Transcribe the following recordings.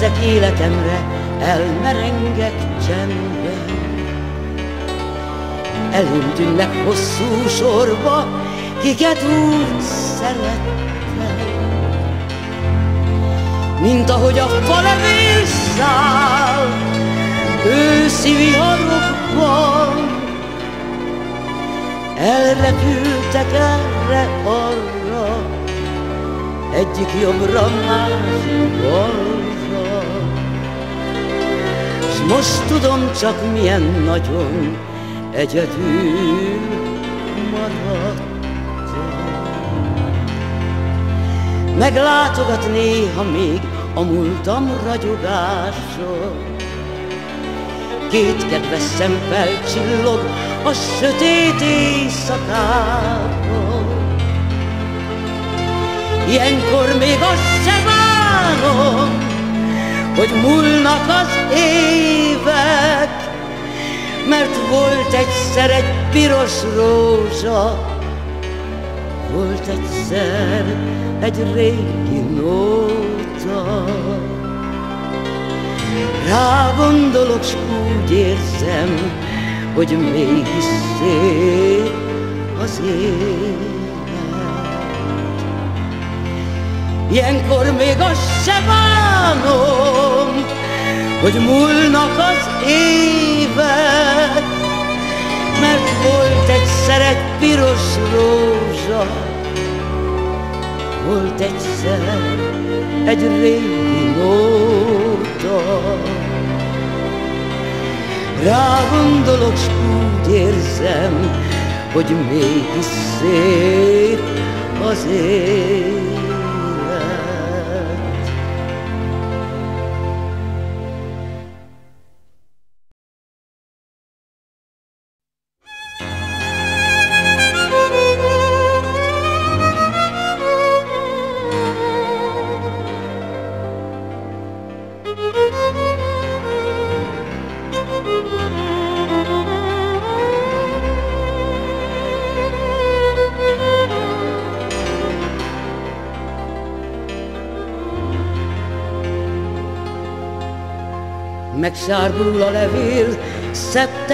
Visszanézek életemre, elmerengek csendben. Elém hosszú sorba, kiket úgy szerettem. Mint ahogy a falevél száll, őszi viharokban, elrepültek erre-arra, egyik jobbra, másik balra. Most tudom csak milyen nagyon egyedül maradtam. Meglátogat néha még a múltam ragyogása, Két kedves szempel csillog a sötét éjszakában. Ilyenkor még azt se várom, hogy múlnak az évek, mert volt egyszer egy piros rózsa, volt egyszer egy régi nóta. Rá gondolok, s úgy érzem, hogy mégis szép az élet. Ilyenkor még azt se bánom, hogy múlnak az évek, mert volt egyszer egy piros rózsa, volt egyszer egy régi nóta. Rá gondolok, s úgy érzem, hogy mégis szép az élet.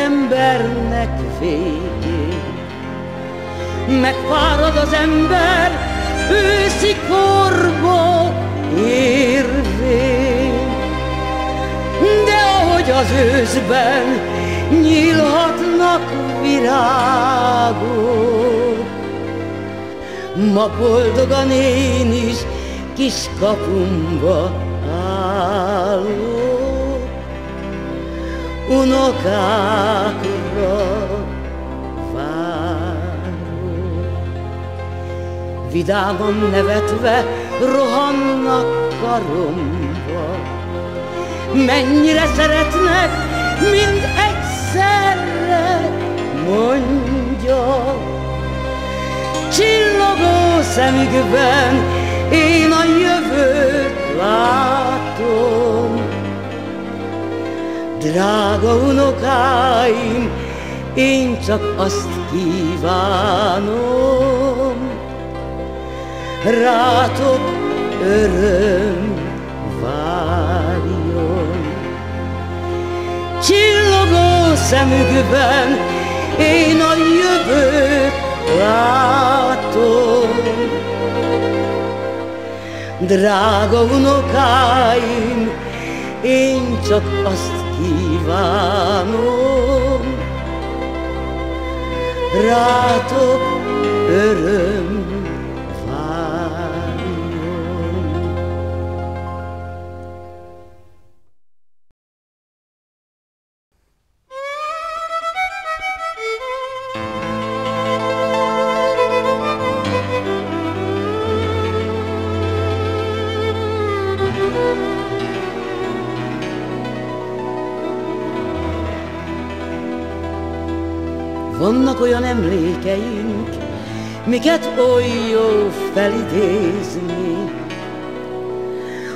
Szeptembernek végén. Megfárad az ember őszi korba érvén. De ahogy az őszben nyílhatnak virágok, Ma boldogan én is kis kapumba állok unokákra várok. Vidáman nevetve rohannak karomba, mennyire szeretnek, mind egyszerre mondja. Csillogó szemükben én a jövőt látom, Drága unokáim, én csak azt kívánom, rátok öröm várjon. Csillogó szemükben én a jövőt látom. Drága unokáim, én csak azt kívánom, rátok öröm Vannak olyan emlékeink, miket oly jó felidézni.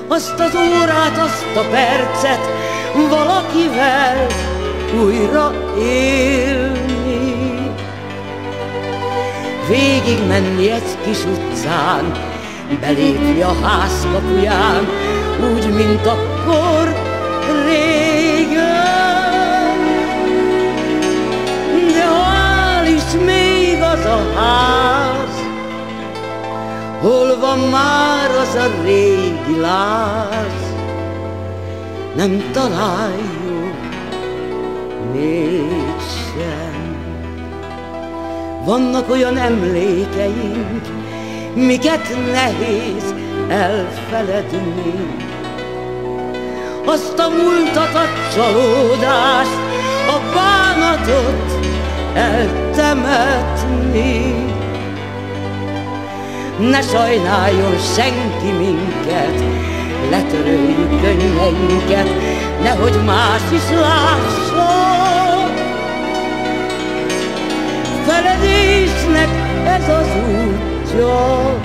Azt az órát, azt a percet valakivel újra élni. Végig menni egy kis utcán, belépni a ház kapuján, úgy, mint akkor régen. Is még az a ház, hol van már az a régi láz, nem találjuk mégsem. Vannak olyan emlékeink, miket nehéz elfeledni. Azt a múltat, a csalódást, a bánatot eltemetni. Ne sajnáljon senki minket, letöröljük könyveinket, nehogy más is lásson. Feledésnek ez az útja,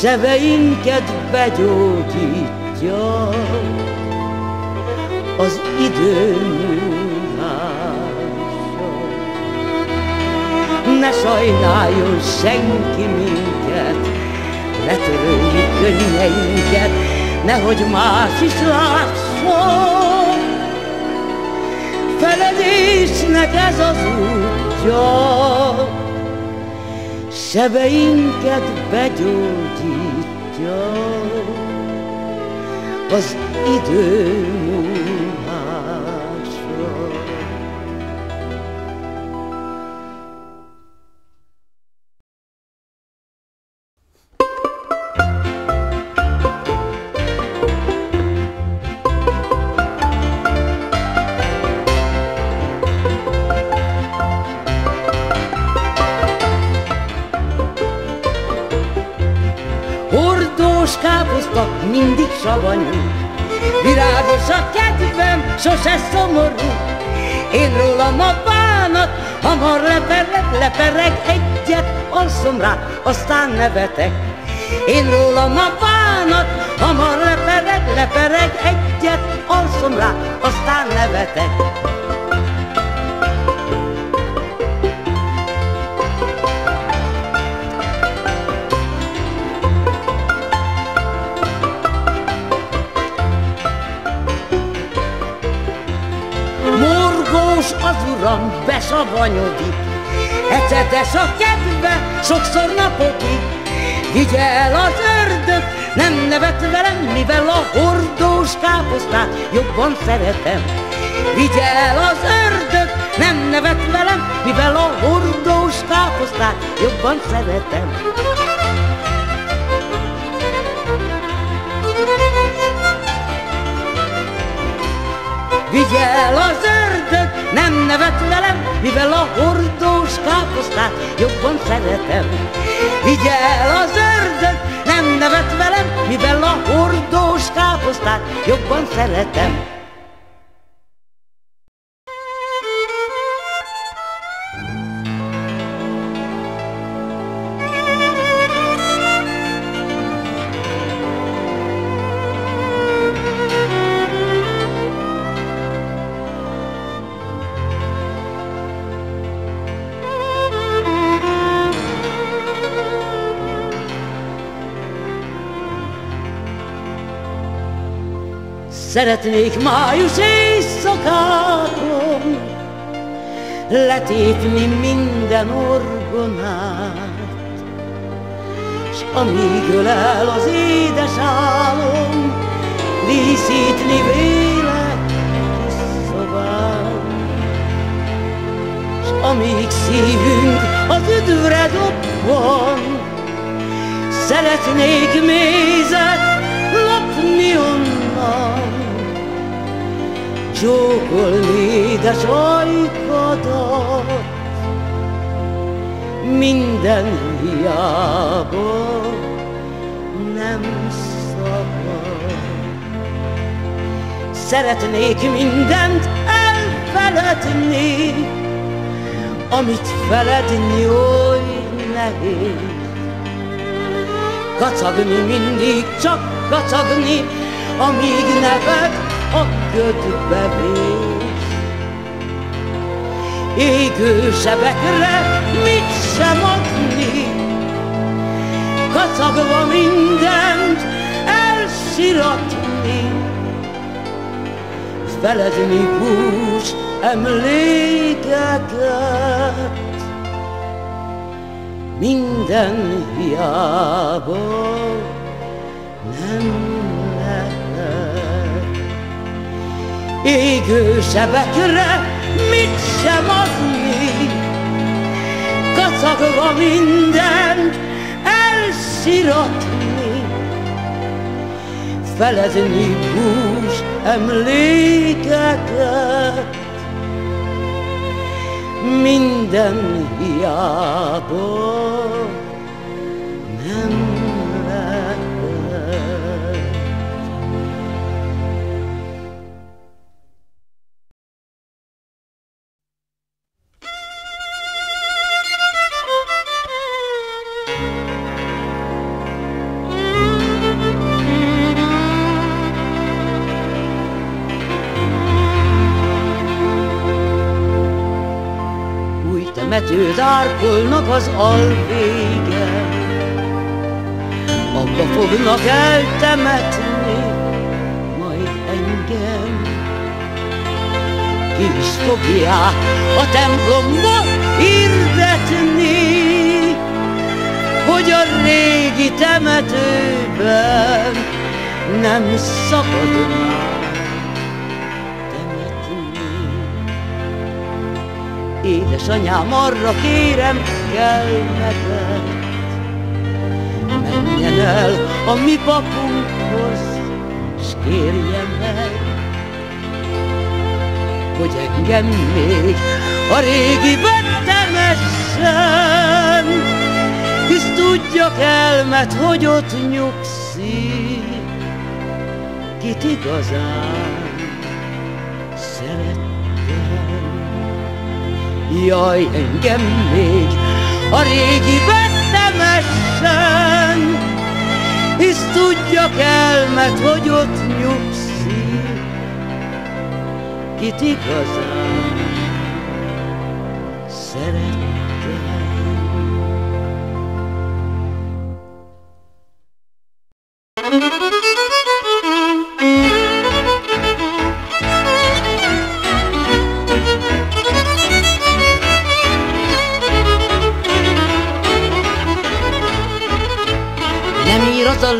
Sebeinket begyógyítja az idő Ne sajnáljon senki minket, ne töröljük könnyeinket, nehogy más is lásson. Feledésnek ez az útja, sebeinket begyógyítja. Az idő savanyú, kedve, sokszor napokig, Vigye az ördög, nem nevet velem, mivel a hordós káposztát jobban szeretem. Vigye az ördög, nem nevet velem, mivel a hordós káposztát jobban szeretem. Vigye az ördög, nem nevet velem, mivel a hordós káposztát jobban szeretem. Vigye el az ördög, nem nevet velem, mivel a hordós káposztát jobban szeretem. Szeretnék május éjszakákon letépni minden orgonát, S amíg ölel az édes álom, díszítni vélek kis szobán. S amíg szívünk az üdvre dobban, Szeretnék mézet lopni onnan, csókolni édes ajkadat, minden hiába nem szabad. Szeretnék mindent elfeledni, amit feledni oly nehéz. Kacagni mindig csak kacagni, amíg neved a ködbe vész. Égő sebekre mit sem adni, kacagva mindent elsiratni. Feledni bús emlékeket, minden hiába nem Égő sebekre mit sem adni, kacagva mindent elsiratni, feledni bús emlékeket, minden hiába nem árkolnak az alvége, abba fognak eltemetni majd engem. Ki is fogják a templomba hirdetni, hogy a régi temetőben nem szabad Édesanyám, arra kérem, kell neked. Menjen el a mi papunkhoz, s kérjen meg, hogy engem még a régi temessen, hisz tudja kelmet, hogy ott nyugszik, kit igazán Jaj, engem még a régi temessen, hisz tudja kelmet, hogy ott nyugszik, kit igazán szerettem.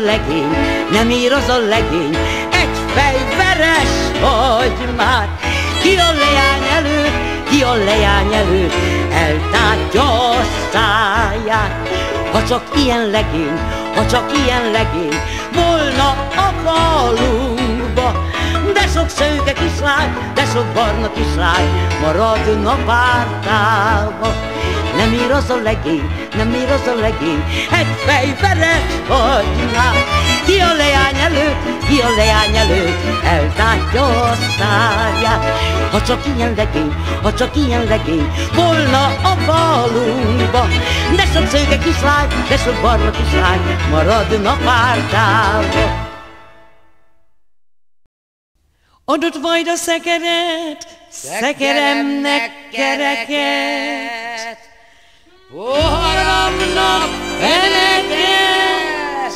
Legény, nem ír az a legény, egy fejveres vagy már. Ki a leány előtt, ki a leány előtt, eltátja a száját. Ha csak ilyen legény, ha csak ilyen legény, volna a falunkba, de sok szőke kislány, de sok barna kislány, maradna pártába. Nem ír az a legény, nem ír az a legény, egy fejveres hagynál. Ki a leány előtt, ki a leány előtt, eltátja a szárját. Ha csak ilyen legény, ha csak ilyen legény, volna a falunkba. De sok szőke kislány, de sok barna kislány, maradna pártába. Adott majd a szekeret, szekeremnek kereket. Poharamnak fenekes,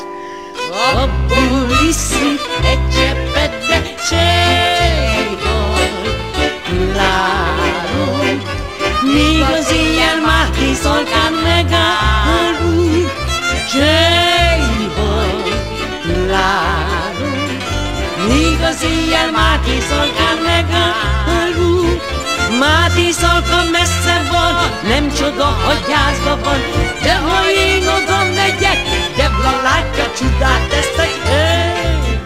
abból iszik egy cseppet, de csejhal lárom. Míg az éjjel már kiszolkán megállunk, csejhal lárom. Míg az éjjel már kiszolkán megállunk, Máté szalka messze van, nem csoda, hogy gyászba van, de ha én oda megyek, Debla látja csodát teszek,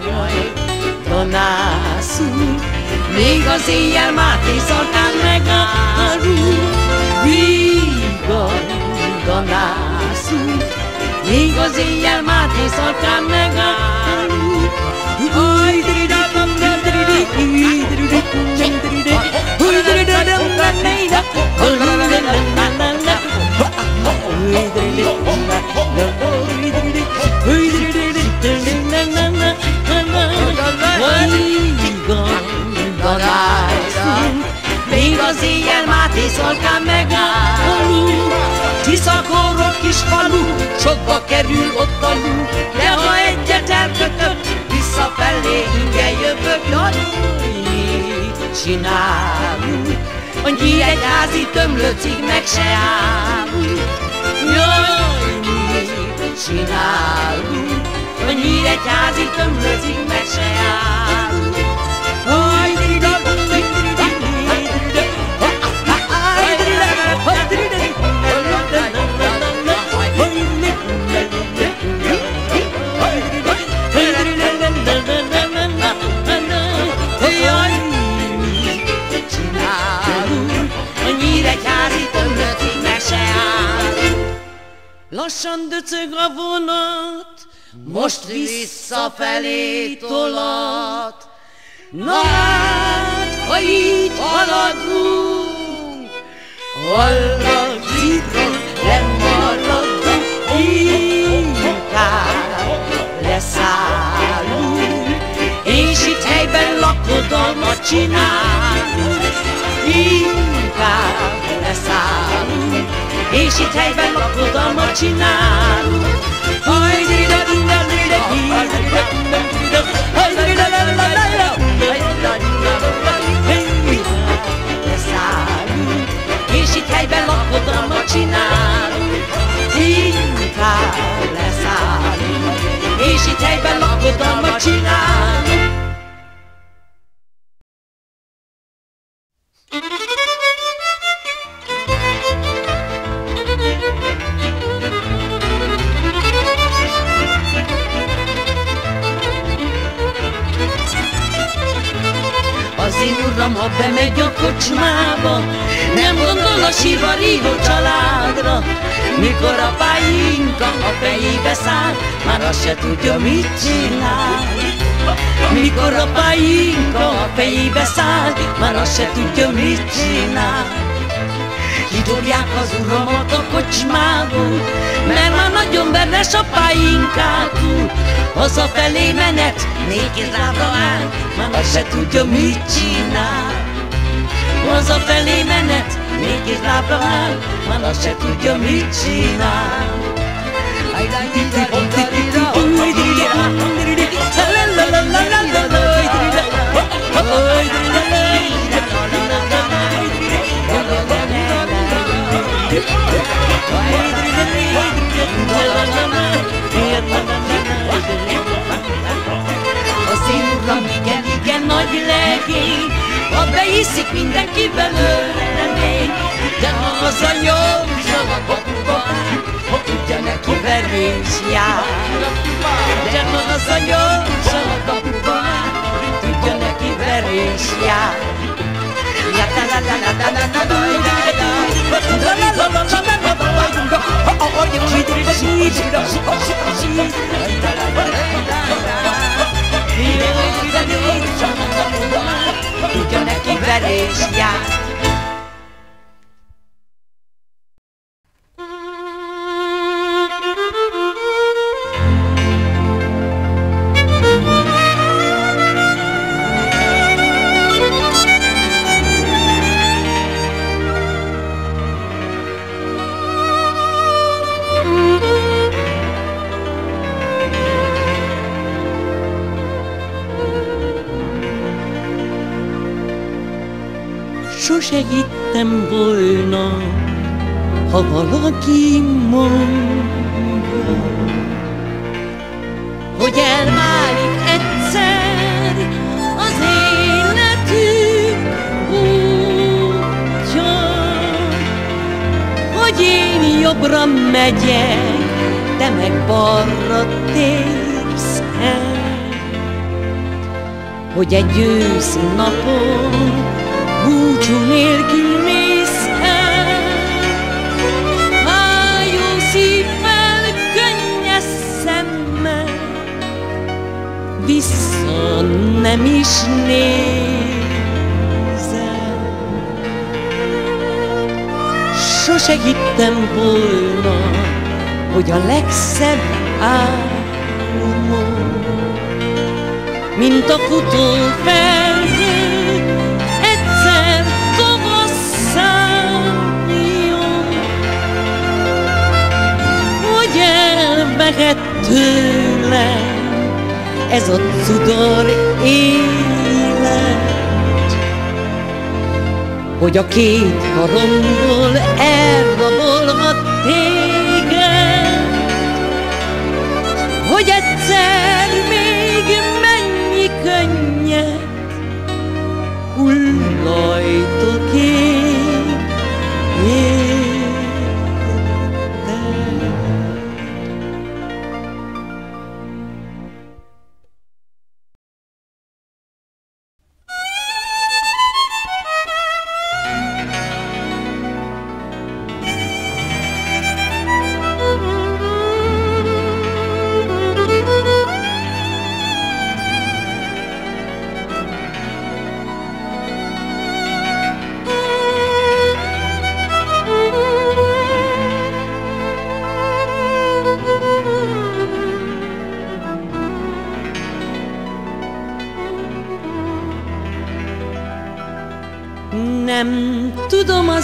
jaj, tanászul, még az éjjel Máté szalkán megállul, vígan, tanászul, még az éjjel Máté szalkán Még az éjjel Máté szolgán megáll Tiszakorrott kis falu Sokba kerül ott a lú De ha egyet elkötök Visszafelé ingen jövök Jaj, csinálunk. A nyíregyházi tömlöcig meg se állunk, jaj, mit csinálunk? A nyíregyházi tömlöcig meg se állunk, Lassan döcög a vonat, most visszafelé tolat. Na hát, ha így haladunk, hallak titkon, nem maradunk, inkább leszállunk, és itt helyben lakodalmat csinálunk, inkább leszállunk, és itt helyben lakodalmat csinál. Hajdira, dira, dira, dira, dira, dira, dira, hajdira, la, la, la, la, hajdira, dira, leszállunk, és itt helyben lakodalmat csinálunk. Inkább leszállunk, és itt helyben lakodalmat csinálunk. Kocsmába, nem gondol a sivarívó családra. Mikor a pályinka a fejébe száll, már azt se tudja, mit csinál. Mikor a pályinka a fejébe száll, már azt se tudja, mit csinál. Kidobják az uramat a kocsmából, mert már nagyon benes a pályinká túl. Hazafelé menet, négy lábra áll, már azt se tudja, mit csinál. Hazafelé menet, négy lábra áll, már azt se tudja, mit csinál. Az én uram, igen, igen, nagy legény, ha beiszik mindenki belőle remény, de ha az a nyomzsal a kapuba, ha tudja neki verés jár. De ha az a nyomzsal a kapuba, tudja neki verés jár. La la la la la la la ta la la la la la la Thank you. Hogy egy őszi napon búcsú nélkül mész el. Hájó szívvel, könnyes szemmel, vissza nem is nézel. Sose hittem volna, hogy a legszebb álmom, mint a futó felhő, lehet tőlem ez a cudor élet, hogy a két haromból elrabolhat téged, hogy egyszer még mennyi könnyet hullajtok én.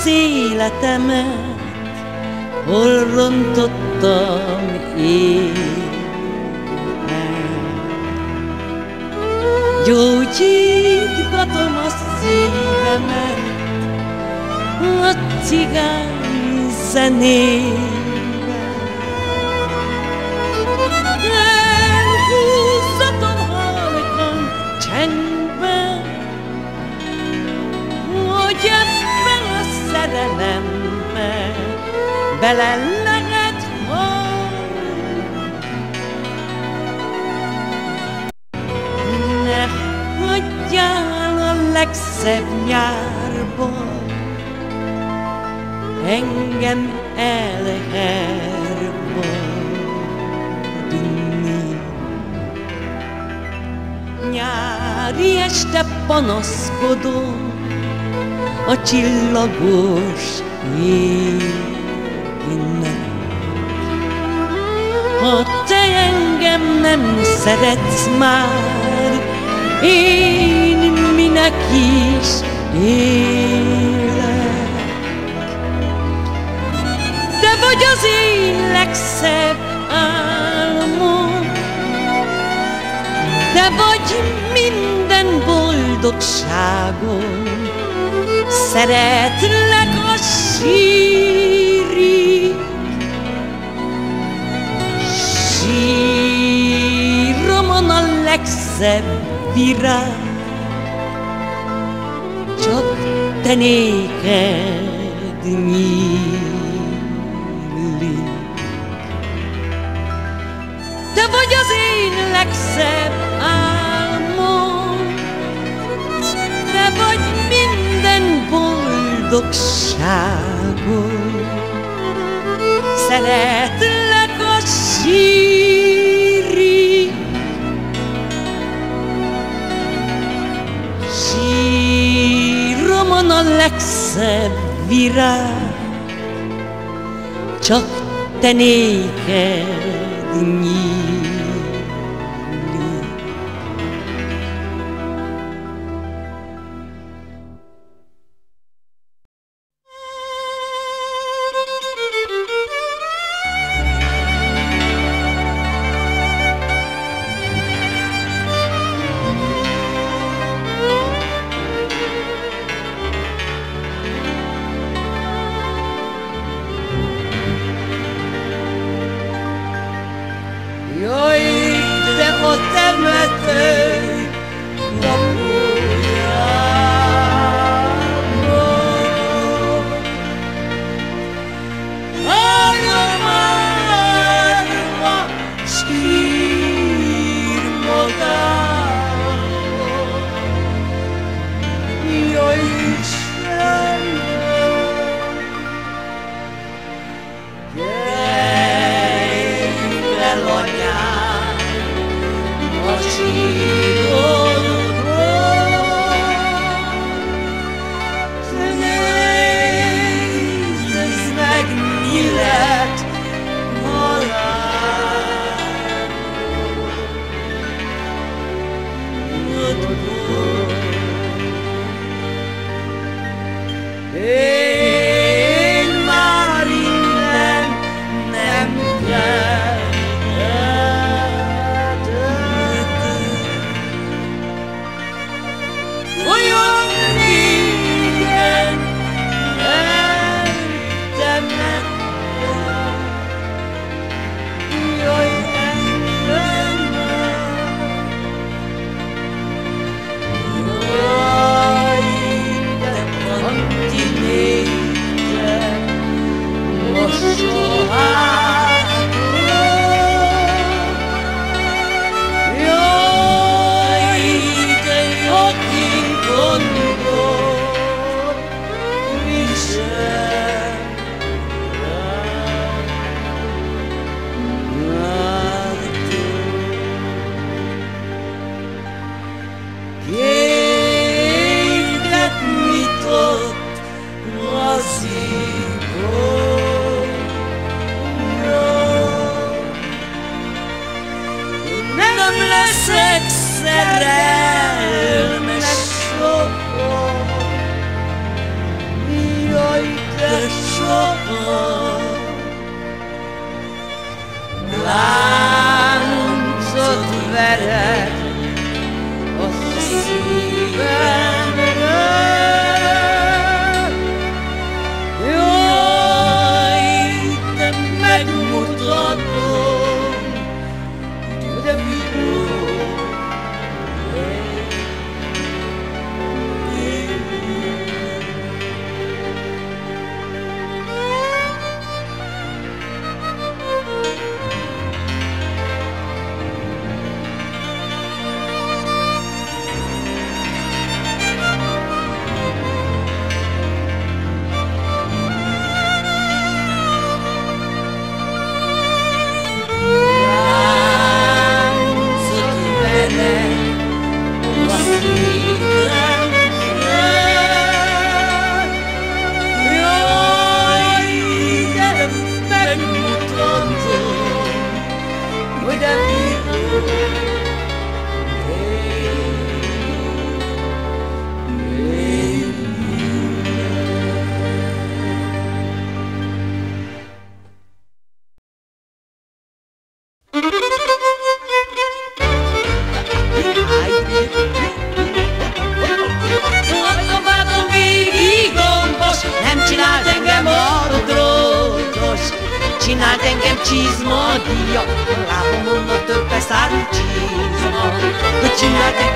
Az életemet, hol rontottam én. Gyógyítgatom a szívemet a cigány zenével. Bele lehet. Ne hagyjál a legszebb nyárból, engem elhervadni. Nyári este panaszkodom, a csillagos égnek. Ha te engem nem szeretsz már, én minek is élek. Te vagy az én legszebb álmom, te vagy minden boldogságom, Szeretlek a sírig, Síromon a virág, Csak te néked nyílik. Te vagy az én legszebb boldogságom. Szeretlek a sírig, Síromon a legszebb virág, Csak te néked nyílik.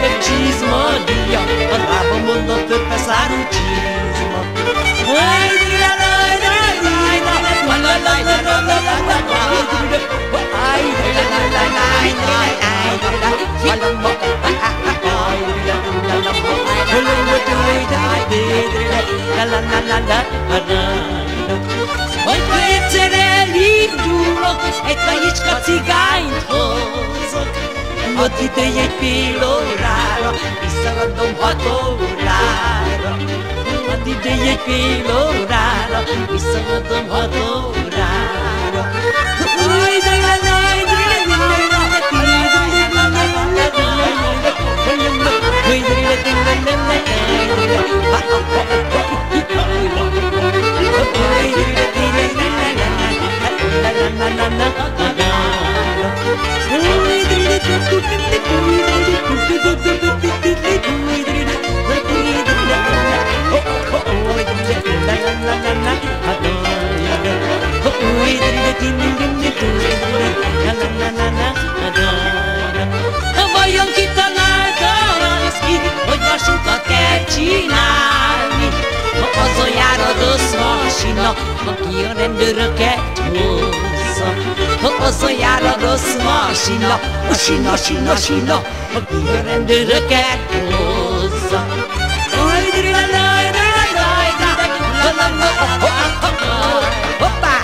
é tismania, andávamos no tropeçar o tisma. Ai, Heute ist er lieb, du noch etwa ich kann sie gehen notite e piloraro i sarando un quattro raro notite e piloraro i sarando un quattro raro ui dai la dai dai dai Na na na na Vajon kitalálta az ki, hogy vasutat kell csinálni? Ha azon jár a rossz masina, aki a rendőröket hozza hozzon, hozzon jár a rossz masina, a sina, sina, sina, a kia rendőröket hozza. Hoppá!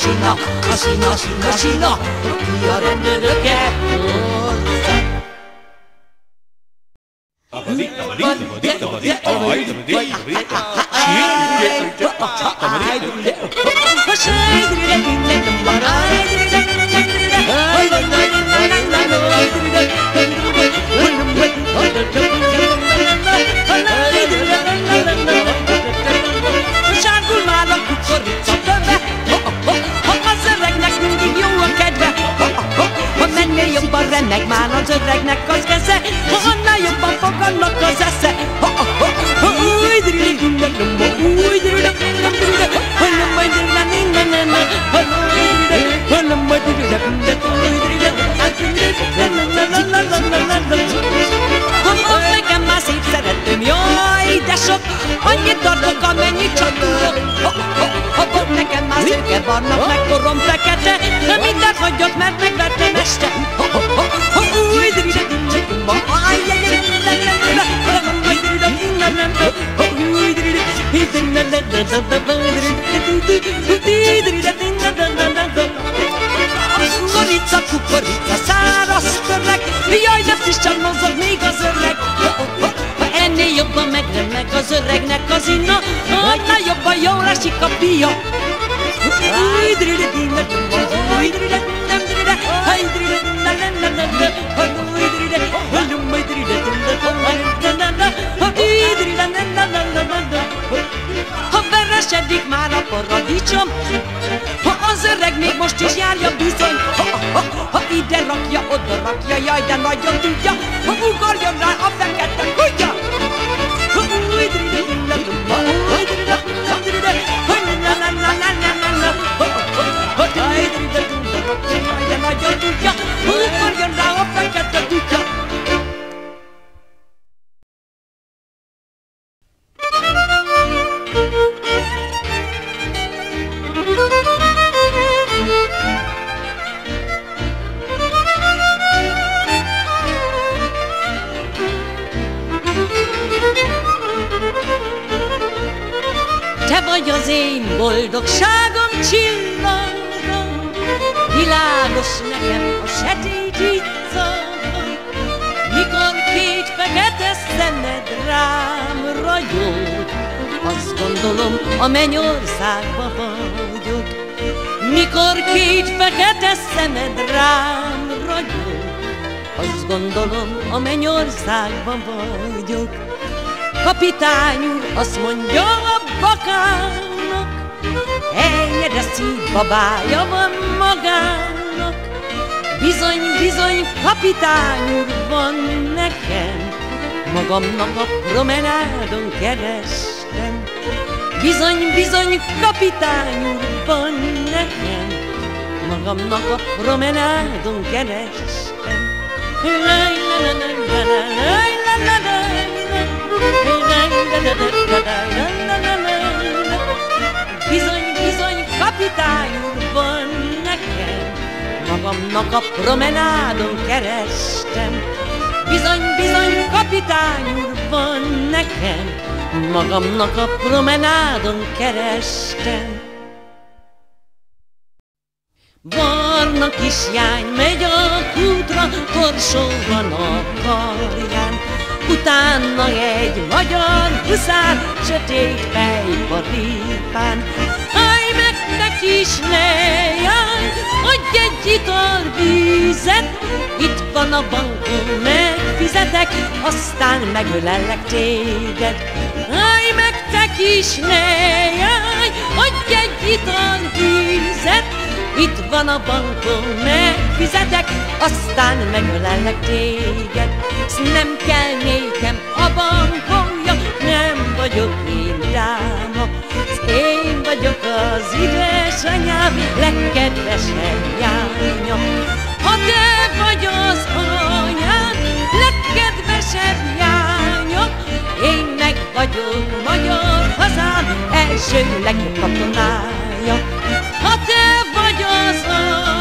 Sina, sina, sina, sina, ki a rendőröket hoz. Sárgul már a kukorica töve, az öregnek mindig jó a kedve, ha mennél jobban remeg már az öregnek az keze, dinda, ha, új, drili, dinda, dinda, dinda, dinda, dinda, dinda, dinda, Kukorica, kukorica, száraz törlek, jaj, de frissen mozog még az öreg. Ha ennél jobban megremeg az öregnek az inna, annál jobban jól esik a pia. Ha veresedik már a paradicsom, ha az öreg még most is járja bizony, ha, ha, ha ide rakja, oda rakja, jaj, de nagyon tudja, ha ugorjon rá a fekete kutya. Nagyon tudja, ugorjon rá a fekete gondolom a mennyországba vagyok. Mikor két fekete szemed rám ragyog, azt gondolom a mennyországban vagyok. Kapitány úr azt mondja a bakának, Ennyi, de szív babája van magának. Bizony, bizony, kapitány úr van nekem, Magamnak a promenádon kerestem. Bizony, bizony, kapitány úr van nekem, Magamnak a promenádon kerestem. Bizony, bizony, kapitány úr van nekem, Magamnak a promenádon kerestem. Bizony, bizony, kapitány úr van nekem, Magamnak a promenádon kerestem. Barna kisjány megy a kútra, korsó van a karján, Utána egy magyar huszár, sötét fejparipán. Állj meg te kis lejány, adj egy ital vízet, itt van a bankon, megfizetek, aztán megölellek téged. Kis lejány, adj egy ital vízet, itt van a bankon, megfizetek, aztán megölellek téged. S nem kell nékem a bankolja, nem vagyok én dráma. S én vagyok az édesanyám, legkedvesebb jánya. Ha te vagy az anyád, legkedvesebb jánya, én meg vagyok magyar hazám, első legjobb katonája. Ha te vagy az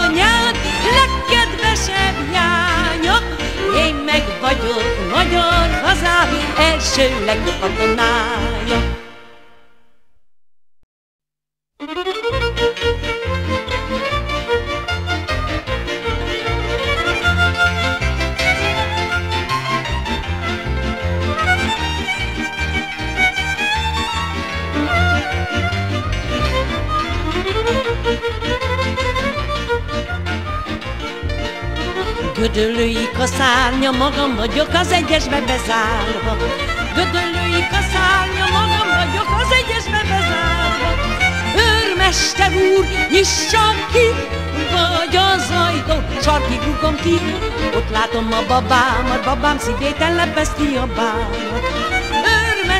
anyád, legkedvesebb jánya, én meg vagyok magyar hazám első legjobb katonája. A szárnya, magam vagyok az egyesbe bezárva. Gödöllőik a szárnya, magam vagyok az egyesbe bezárva. Őrmester úr, nyissa ki, vagy az ajtó, sarki rúgom ki. Ott látom a babámat, babám szívét ellepeszti a bámat.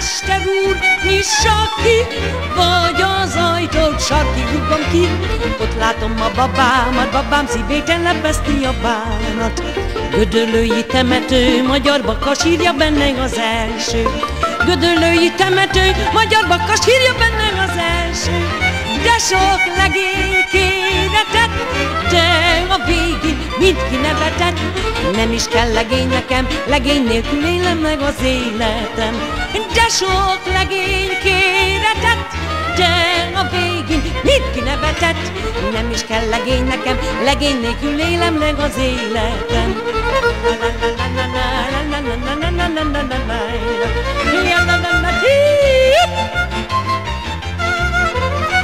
Őrmester úr, nyissa ki, vagy az ajtót, sarki rúgom ki. Ott látom a babámat, babám szívét ellepeszti a bánat. Gödöllői temető, magyar bakas írja benne az első. Gödöllői temető, magyar bakas írja benne az első. De sok legény kéretett, de a végén mind kinevetett. Nem is kell legény nekem, legény nélkül élem meg az életem. De sok legény kéretett, de a végén mind kinevetett. Nem is kell legény nekem, legény nélkül élem meg az életem.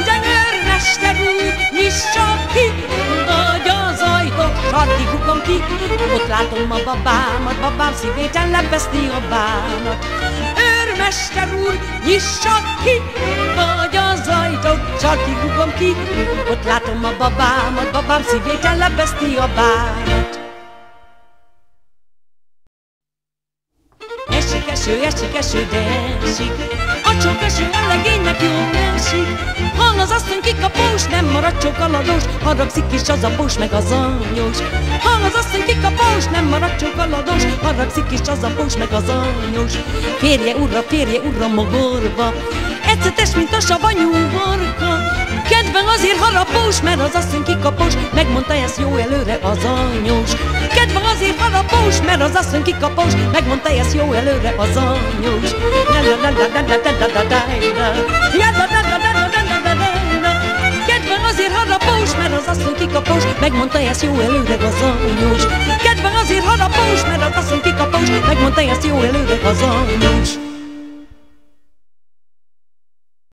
De őrmester úr, sarki hugom ki, ott látom a babámat, babám szívéten lebeszti a bánat. Őrmester úr, nyissa ki, vagy az ajtót, sarki hugom ki, ott látom a babámat, babám szívéten lebeszti a bánat. Eső, esik eső, de esik, a csók eső a legénynek jó esik, Hall az asszony kikapós, nem marad csak aladós, haragszik is az a bós meg az anyós. Hall az asszony kikapós, nem marad csak aladós, haragszik is az a bós meg az anyós. Férje urra, férje urra mogorba, ecetes, mint a savanyú marka. Kedven azért harapós, mert az asszony kikapós, megmondta ezt jó előre az anyós. Kedven azért harapós, mert az asszony kikapós, megmondta ezt jó előre az anyós. Kedven azért harapós, mert az asszony kikapós, megmondta ezt jó előre az anyós. Kedven azért harapós, mert az asszony kikapós, megmondta ezt jó előre az anyós.